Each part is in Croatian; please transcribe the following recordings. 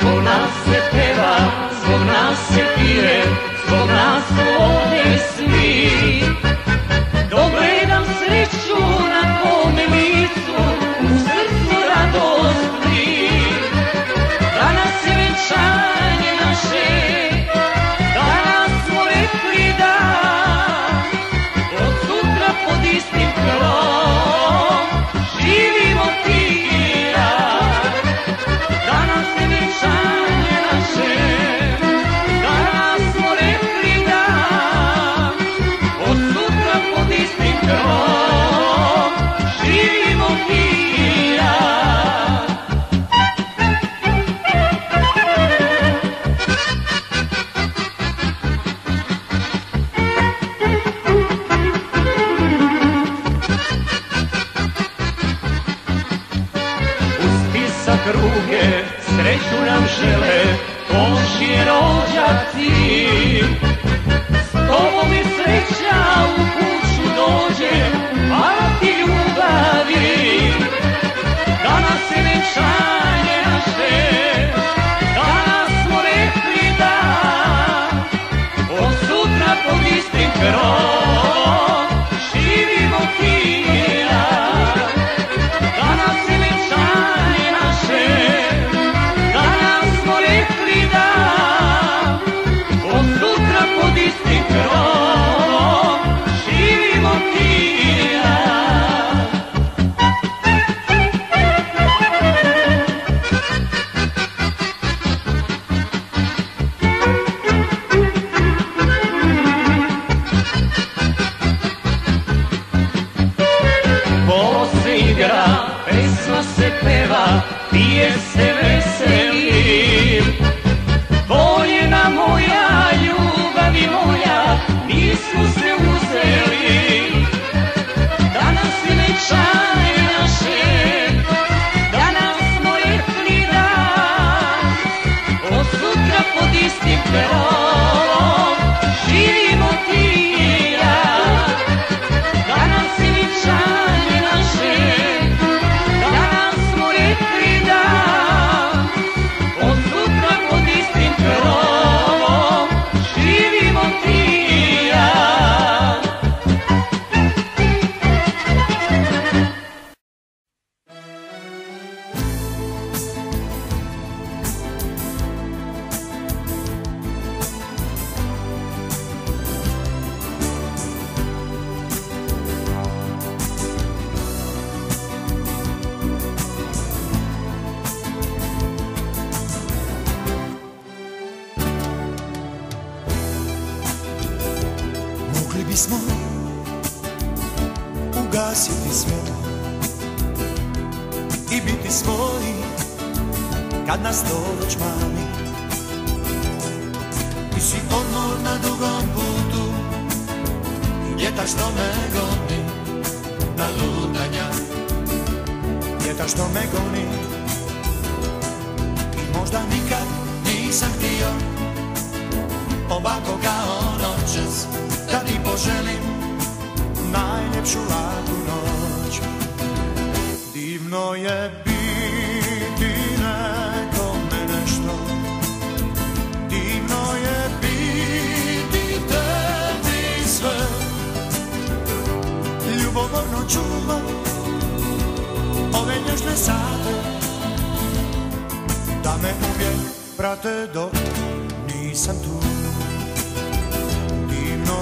Zbog nas se pjeva, zbog nas se pije, zbog nas pod istim krovom živimo ti i ja. Danas je večanje naše, danas smo rekli da, od sutra pod istim krovom smo Ugasiti smo I biti svoji Kad nas to noć mami Ti si odmor na dugom putu Ljeta što me goni Na ludanja Ljeta što me goni I možda nikad nisam htio. Ovako kao noćas da ti poželim najljepšu lagu noć. Divno je biti nekome nešto, divno je biti tebi sve. Ljubomorno čuva ove nježne sate, da me uvijek prate dok nisam tu.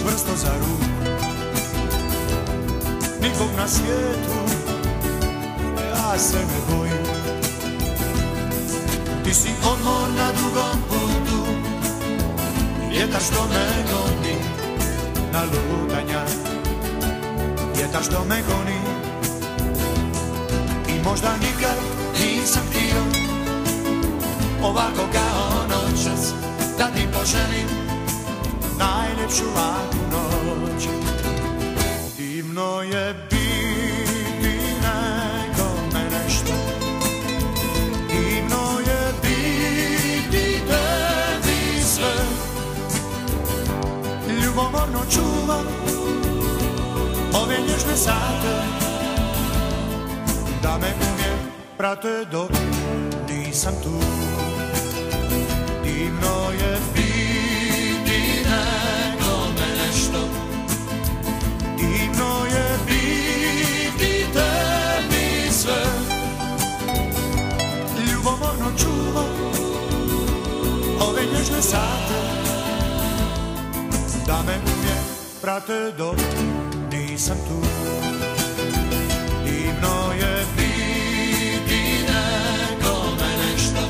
čvrsto za ruku Nikog na svijetu ja se ne bojim. Ti si odmor na drugom putu Vjetar što me goni na lutanja. Vjetar što me goni I možda nikad nisam htio Ovako kao noćas Da ti poželim. Najljepšu laku noć. Divno je biti nekome nešto Divno je biti tebi sve. Ljubomorno čuvam Ove nježne sate Da me uvijek prate dok nisam tu. Divno je biti Da me uvijek prate dok nisam tu. Divno je biti nekome nešto.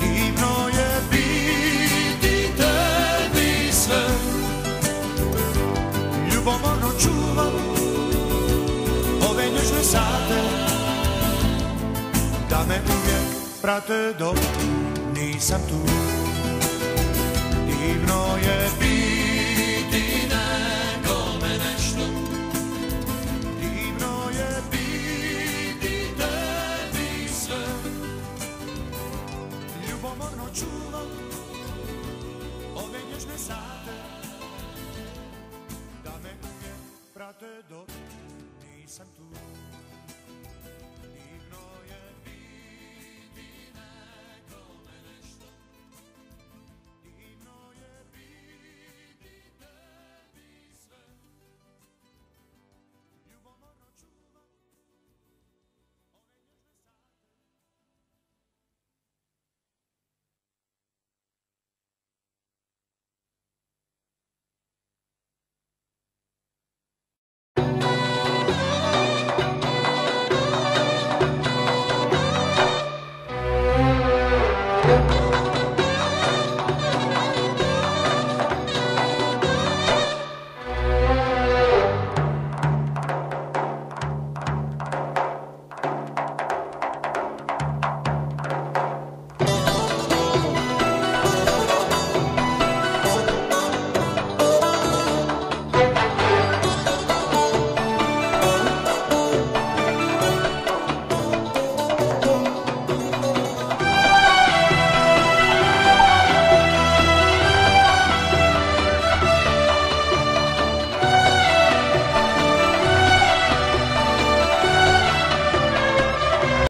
Divno je biti tebi sve. Ljubomorno čuvam ove nježne sate. Da me uvijek prate dok nisam tu Divno je biti nekome nešto. Divno je biti tebi sve. Ljubomorno čuvam ove nježne sate. Da me uvijek prate dok nisam tu